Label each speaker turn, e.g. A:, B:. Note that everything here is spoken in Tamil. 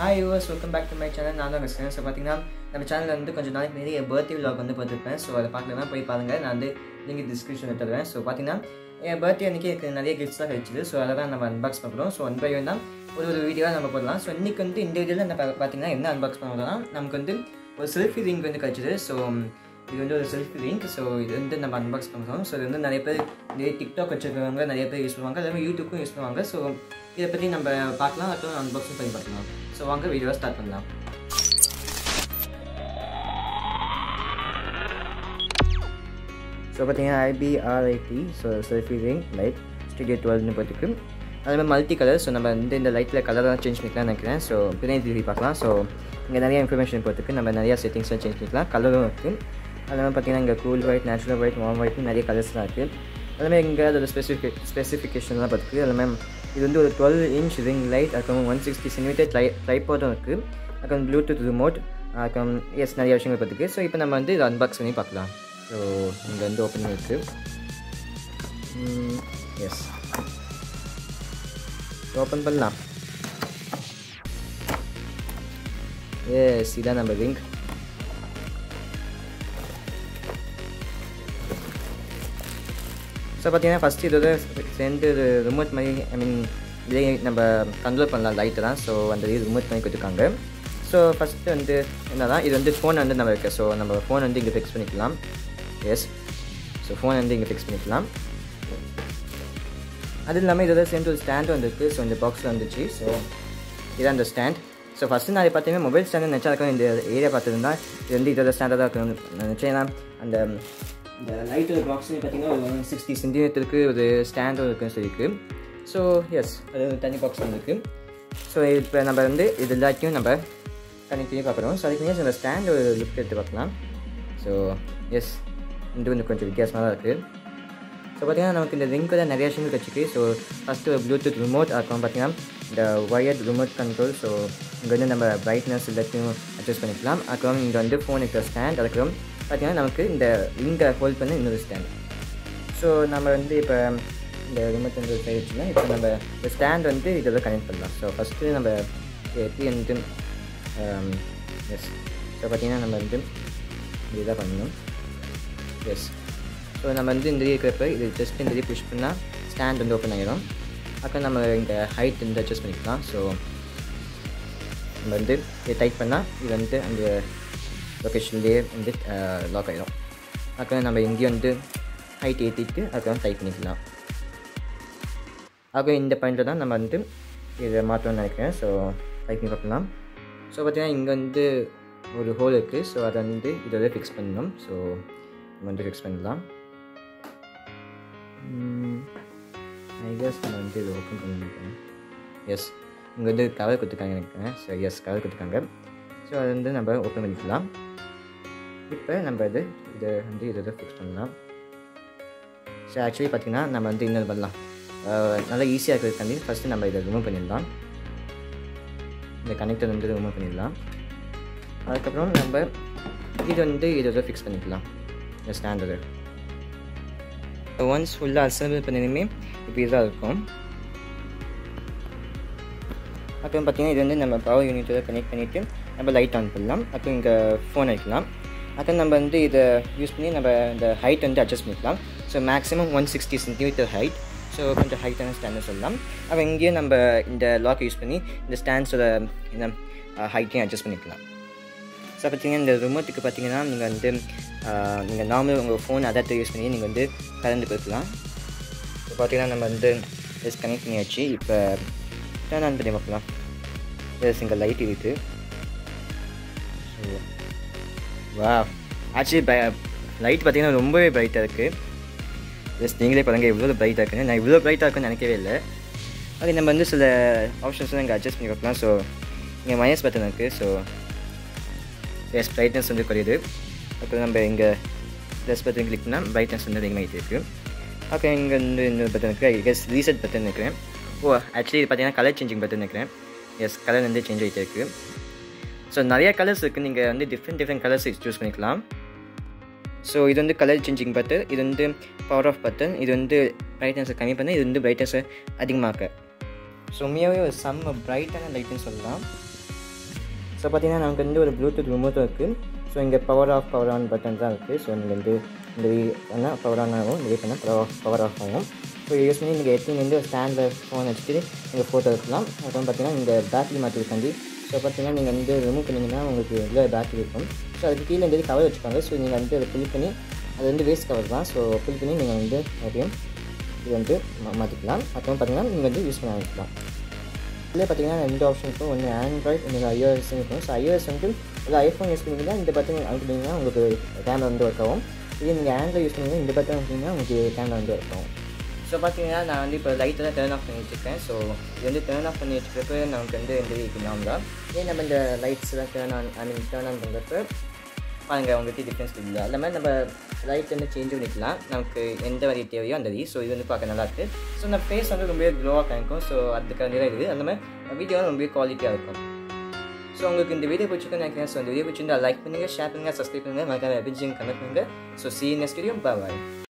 A: Hi yours welcome back to my channel நான் தான் பேசுகிறேன் ஸோ பார்த்தீங்கன்னா நம்ம சேனலில் வந்து கொஞ்சம் நாளைக்கு முன்னாடி என் பர்த்டே விலாக் வந்து பார்த்துருப்பேன் ஸோ அதை பார்க்கலன்னா போய் பாருங்கள் நான் வந்து லிங்க் டிஸ்கிரிப்ஷன் தருவேன். ஸோ பார்த்தீங்கன்னா என் பர்த்டே அன்றைக்கி எனக்கு நிறைய கிஃப்ட்ஸ் தான் கிடைச்சிது. ஸோ அதை தான் நம்ம அன்பாக்ஸ் பண்ணுறோம் ஸோ ஒன் பை ஒன் தான் ஒரு ஒரு வீடியோவாக நம்ம போடலாம். ஸோ இன்றைக்கி வந்து இண்டிவிஜுவலாக நம்ம பார்த்தீங்கன்னா என்ன அன்பாக்ஸ் பண்ணுறோம்னா நமக்கு வந்து ஒரு செல்ஃபி ரிங் வந்து கிடச்சிது. ஸோ இது வந்து ஒரு செல்ஃபி லிங்க் ஸோ இது வந்து நம்ம அன்பாக்ஸ் பண்ணுறோம் ஸோ இது வந்து நிறைய பேர் நிறைய டிக்டாக் வச்சுருக்கவங்க நிறைய பேர் யூஸ் பண்ணுவாங்க அதே மாதிரி யூடியூப்பும் யூஸ் பண்ணுவாங்க. ஸோ இதை பற்றி நம்ம பார்க்கலாம் அப்புறம் அன்பாக்ஸும் பண்ணி பார்க்கலாம். ஸோ வாங்க வீடியோவை ஸ்டார்ட் பண்ணலாம். ஸோ பார்த்தீங்கன்னா ஐபிஆர்ஐடி so selfie ring light studio டுவெல்னு பார்த்துக்கு அதே மாதிரி மல்டி கலர் ஸோ நம்ம வந்து இந்த லைட்டில் கலர்லாம் சேஞ்ச் பண்ணிக்கலாம்னு நினைக்கிறேன். ஸோ பிரியாணி திருப்பி பார்க்கலாம். ஸோ இங்கே நிறைய இன்ஃபர்மேஷன் போகிறதுக்கு நம்ம நிறையா செட்டிங்ஸ்லாம் சேஞ்ச் பண்ணிக்கலாம். கலரும் இருக்குது அதெல்லாம் பார்த்தீங்கன்னா இங்கே cool white natural white warm ஒயிட்னு நிறைய கலர்ஸ்லாம் இருக்குது அதுமாதிரி இங்கே அதோட ஸ்பெசிஃபிக் ஸ்பெசிஃபிகேஷன்லாம் பார்த்துக்கு அது மாதிரி இது வந்து ஒரு டுவெல் இன்ச் ரிங் லைட் அதுக்கப்புறம் ஒன் சிக்ஸ்டி சென்டிமீட்டர் ட்ரை ட்ரைபோர்டும் இருக்குது அதுக்கப்புறம் ப்ளூடூத் ரிமோட் அதுக்கப்புறம் எஸ் நிறைய விஷயங்கள் பார்த்துக்கு ஸோ இப்போ நம்ம வந்து இதை அன்பாக்ஸ் பண்ணி பார்க்கலாம். ஸோ இங்கே வந்து ஓப்பன் இருக்குது எஸ் ஓப்பன் பண்ணலாம். எஸ் இதான் நம்ம ரிங்க் ஸோ பார்த்தீங்கன்னா ஃபஸ்ட்டு இதோட சேர்ந்து இது ரிமோட் மாதிரி ஐ மீன் இதே நம்ம கண்ட்ரோல் பண்ணலாம் லைட்டு தான். ஸோ அந்த இது ரிமோட் பண்ணி கொடுத்துருக்காங்க ஸோ ஃபஸ்ட்டு வந்து என்னன்னா இது வந்து ஃபோன் வந்து நம்ம இருக்குது ஸோ நம்ம ஃபோன் வந்து இங்கே ஃபிக்ஸ் பண்ணிக்கலாம். எஸ் ஸோ ஃபோன் வந்து இங்கே ஃபிக்ஸ் பண்ணிக்கலாம். அது இல்லாமல் இதோட சேர்ந்து ஒரு ஸ்டாண்ட் வந்துருக்கு. ஸோ இந்த பாக்ஸில் வந்துச்சு. ஸோ இதான் அந்த ஸ்டாண்ட் ஸோ ஃபஸ்ட்டு நான் பார்த்தீங்கன்னா மொபைல் ஸ்டாண்டு நினச்சா இருக்கணும் இந்த ஏரியா பார்த்துருந்தா இது வந்து இதோட ஸ்டாண்டாக தான் இருக்கணும் நினச்சேன்னா அந்த இந்த லைட் பாக்ஸ் பார்த்தீங்கன்னா ஒரு சிக்ஸ்டி சென்டிமீட்டருக்கு ஒரு ஸ்டாண்டும் இருக்குன்னு சொல்லியிருக்கு ஸோ எஸ் அது ஒரு தனி பாக்ஸ் வந்துருக்கு ஸோ இப்போ நம்ம வந்து இது எல்லாத்தையும் நம்ம தனித்தனி பார்க்குறோம். ஸோ அதுக்கு முன்னாடி அந்த ஸ்டாண்ட் ஒரு லுக் எடுத்து பார்க்கலாம். ஸோ எஸ் இது வந்து கொஞ்சம் வித்தியாசமாக தான் இருக்குது ஸோ பார்த்தீங்கன்னா நமக்கு இந்த ரிங்கில் நிறைய விஷயங்கள் வச்சுருக்கு ஸோ ஃபஸ்ட்டு ப்ளூடூத் ரிமோட் அப்புறம் பார்த்தீங்கன்னா இந்த ஒயர்ட் ரிமோட் கண்ட்ரோல் ஸோ இங்கே வந்து நம்ம பிரைட்னஸ் எல்லாத்தையும் அட்ஜஸ்ட் பண்ணிக்கலாம். அப்புறம் இங்கே வந்து ஃபோன் இருக்கிற ஸ்டாண்ட் அதுக்கப்புறம் பார்த்தீங்கன்னா நமக்கு இந்த லிங்கை ஹோல்ட் பண்ண இன்னொரு ஸ்டாண்ட் ஸோ நம்ம வந்து இப்போ இந்த ரிமோட் கண்ட்ரோல் சைடுச்சுன்னா இப்போ நம்ம இந்த ஸ்டாண்ட் வந்து இதோட கனெக்ட் பண்ணலாம். ஸோ ஃபஸ்ட்டு நம்ம எப்படி வந்து um, எஸ் ஸோ பார்த்தீங்கன்னா நம்ம வந்து இதுதான் பண்ணணும். எஸ் ஸோ நம்ம வந்து இந்த இருக்கிறப்ப இது ஜஸ்ட் இந்த புஷ் பண்ணால் ஸ்டாண்ட் வந்து ஓப்பன் ஆகிடும் அப்புறம் நம்ம இந்த ஹைட் வந்து அட்ஜஸ்ட் பண்ணிக்கலாம். ஸோ நம்ம வந்து இதை டைட் பண்ணால் இது வந்து அந்த லொக்கேஷன்லேயே வந்து லாக் ஆகிடும் அப்புறம் நம்ம இங்கேயும் வந்து ஹைட் ஏற்றிட்டு அப்புறம் டைட் பண்ணிக்கலாம். அப்புறம் இந்த பாயிண்டில் தான் நம்ம வந்து இதை மாற்றணும்னு நினைக்கிறேன். ஸோ டைட் பண்ணி பார்க்கலாம். ஸோ பார்த்திங்கன்னா இங்கே வந்து ஒரு ஹோல் இருக்குது ஸோ அதை வந்து இதோட ஃபிக்ஸ் பண்ணணும். ஸோ நம்ம வந்து ஃபிக்ஸ் பண்ணலாம். ஐ கெஸ் நம்ம வந்து இது ஓப்பன் பண்ணிருக்கேன் எஸ் இங்கே வந்து கவர் கொடுத்துருக்காங்க நினைக்கிறேன். ஸோ எஸ் கவர் கொடுத்துருக்காங்க. ஸோ அதை வந்து நம்ம ஓப்பன் பண்ணிக்கலாம். இப்போ நம்ம இது இதை வந்து இதை ஃபிக்ஸ் பண்ணலாம். ஸோ ஆக்சுவலி பார்த்திங்கன்னா நம்ம வந்து இன்னொரு பண்ணலாம். நல்லா ஈஸியாக இருக்கிறதுக்காண்டி ஃபஸ்ட்டு நம்ம இதை ரிமூவ் பண்ணிடலாம். இந்த கனெக்டர் வந்து ரிமூவ் பண்ணிடலாம். அதுக்கப்புறம் நம்ம இது வந்து இதோட ஃபிக்ஸ் பண்ணிக்கலாம். இந்த ஸ்டாண்டர்டு இப்போ ஒன்ஸ் ஃபுல்லாக அசம்பிள் பண்ணதுமே இப்படி தான் இருக்கும் அப்புறம் பார்த்திங்கன்னா இது வந்து நம்ம பவர் யூனிட்டோட கனெக்ட் பண்ணிவிட்டு நம்ம லைட் ஆன் பண்ணலாம். அப்புறம் இங்கே ஃபோன் வைக்கலாம் அப்புறம் நம்ம வந்து இதை யூஸ் பண்ணி நம்ம இந்த ஹைட் வந்து அட்ஜஸ்ட் பண்ணிக்கலாம். So maximum one sixty centimetre height so கொஞ்சம் ஹைட்டான ஸ்டாண்டர்ட் சொல்லலாம். அப்புறம் இங்கேயே நம்ம இந்த லாக் யூஸ் பண்ணி இந்த ஸ்டாண்ட்ஸோட இந்த ஹைட்டையும் அட்ஜஸ்ட் பண்ணிக்கலாம். ஸோ பார்த்தீங்கன்னா இந்த ரிமோட்டுக்கு பார்த்தீங்கன்னா நீங்கள் வந்து நீங்கள் நார்மல் உங்கள் ஃபோன் அடாப்டர் யூஸ் பண்ணி நீங்கள் வந்து கலந்து கொடுக்கலாம் இப்போ பார்த்தீங்கன்னா நம்ம வந்து ஜஸ்ட் கனெக்ட் பண்ணியாச்சு. இப்போ டேர்ன் ஆன் பண்ணி பார்க்கலாம். எஸ் இங்கே லைட் இருக்குது. ஸோ வா ஆக்சுவலி பை லைட் பார்த்தீங்கன்னா ரொம்பவே ப்ரைட்டாக இருக்குது ஜஸ்ட் நீங்களே பாருங்கள் இவ்வளோ ப்ரைட்டாக இருக்குன்னு. நான் இவ்வளோ ப்ரைட்டாக இருக்குன்னு நினைக்கவே இல்லை. அது நம்ம வந்து சில ஆப்ஷன்ஸ்லாம் இங்கே அட்ஜஸ்ட் பண்ணி பார்க்கலாம். ஸோ இங்கே மைனஸ் பட்டன் இருக்குது ஸோ எஸ் பிரைட்னஸ் வந்து குறையுது. அப்புறம் நம்ம இங்கே ப்ளஸ் பட்டன் கிளிக் பண்ணால் பிரைட்னஸ் வந்து அதிகமாகிட்டு இருக்குது அப்புறம் இங்கே வந்து இன்னொரு பட்டன் இருக்குது எஸ் ரீசெட் பட்டன் இருக்கிறேன் ஓ ஆக்சுவலி இது பார்த்தீங்கன்னா கலர் சேஞ்சிங் பட்டன் இருக்கிறேன் எஸ் கலர் வந்து சேஞ்ச் ஆகிட்டே இருக்குது ஸோ நிறையா கலர்ஸ் இருக்குது நீங்கள் வந்து டிஃப்ரெண்ட் டிஃப்ரெண்ட் கலர்ஸ் சூஸ் பண்ணிக்கலாம். ஸோ இது வந்து கலர் சேஞ்சிங் பட்டன் இது வந்து பவர் ஆஃப் பட்டன் இது வந்து பிரைட்னஸை கம்மி பண்ண இது வந்து பிரைட்னஸை அதிகமாக்க ஸோ உண்மையாகவே ஒரு செம்ம பிரைட்டான லைட்டுன்னு சொல்லலாம். ஸோ பார்த்தீங்கன்னா நமக்கு வந்து ஒரு ப்ளூடூத் ரிமோட்டும் இருக்குது ஸோ இங்கே power off power on button தான் இருக்குது ஸோ நீங்கள் வந்து இந்த பண்ணால் பவர் ஆன் ஆகும் இந்த பண்ணால் பவர் ஆஃப் பவர் ஆஃப் ஆகும் ஸோ யூஸ் பண்ணி நீங்கள் எடுத்துலேருந்து ஒரு ஸ்டாண்டில் ஃபோன் வச்சுட்டு நீங்கள் ஃபோட்டோ எடுக்கலாம். அப்புறம் பார்த்தீங்கன்னா இந்த பேட்டரி மாற்றிருக்காண்டி ஸோ பார்த்தீங்கன்னா நீங்கள் வந்து ரிமூவ் பண்ணிங்கன்னா உங்களுக்கு இவ்வளோ பேட்டரி இருக்கும். ஸோ அதுக்கு கீழே இந்த கவர் வச்சுப்பாங்க ஸோ நீங்கள் வந்து அதை ஃபில் பண்ணி அது வந்து வேஸ்ட் கவர் தான். ஸோ ஃபில் பண்ணி நீங்கள் வந்து மறுபடியும் இது வந்து மா- மாற்றிக்கலாம் அப்புறம் பார்த்தீங்கன்னா நீங்கள் வந்து யூஸ் பண்ண ஆரம்பிக்கலாம். இதில் பார்த்தீங்கன்னா ரெண்டு ஆப்ஷன் இருக்கும் ஒன்று ஆண்ட்ராய்ட் ஒன்று ஐஓஎஸ் இருக்கும் ஸோ ஐஓஎஸ் வந்து ஒரு ஐஃபோன் யூஸ் பண்ணிங்கன்னா இந்த பட்டன் அனுப்பிட்டீங்கன்னா உங்களுக்கு கேமரா வந்து ஒர்க் ஆகும் இதே நீங்கள் ஆண்ட்ராய்ட் யூஸ் பண்ணீங்கன்னா இந்த பட்டன் அனுப்பிட்டீங்கன்னா உங்களுக்கு கேமரா வந்து ஒர்க் ஆகும் ஸோ பார்த்தீங்கன்னா நான் வந்து இப்போ லைட்டெல்லாம் டேர்ன் ஆஃப் பண்ணி வச்சுருக்கேன் ஸோ இது வந்து டேர்ன் ஆஃப் பண்ணி வச்சுக்கிறப்ப நமக்கு வந்து எந்த இருக்கலாம் தான் ஏன் நம்ம இந்த லைட்ஸ்லாம் turn on I mean turn on பண்ணுறப்ப பாருங்கள் உங்களுக்கு டிஃப்ரென்ஸ் இல்லை அந்த மாதிரி நம்ம லைட் வந்து சேஞ்ச் பண்ணிக்கலாம். நமக்கு எந்த வரி தேவையோ அந்த வரி ஸோ இது வந்து பார்க்க நல்லாயிருக்கு ஸோ நம்ம ஃபேஸ் வந்து ரொம்ப க்ளோவாக காமிக்கும். ஸோ அதுக்கான தான் இருக்குது அந்த மாதிரி வீடியோ ரொம்ப குவாலிட்டியாக இருக்கும். ஸோ உங்களுக்கு இந்த வீடியோ பிடிச்சிருக்குன்னு நினைக்கிறேன். ஸோ இந்த வீடியோ பிடிச்சிருந்தா லைக் பண்ணுங்கள் ஷேர் பண்ணுங்கள் சப்ஸ்கிரைப் பண்ணுங்கள் மறக்காம பிடிச்சிங்க கமெண்ட் பண்ணுங்கள் so see next video bye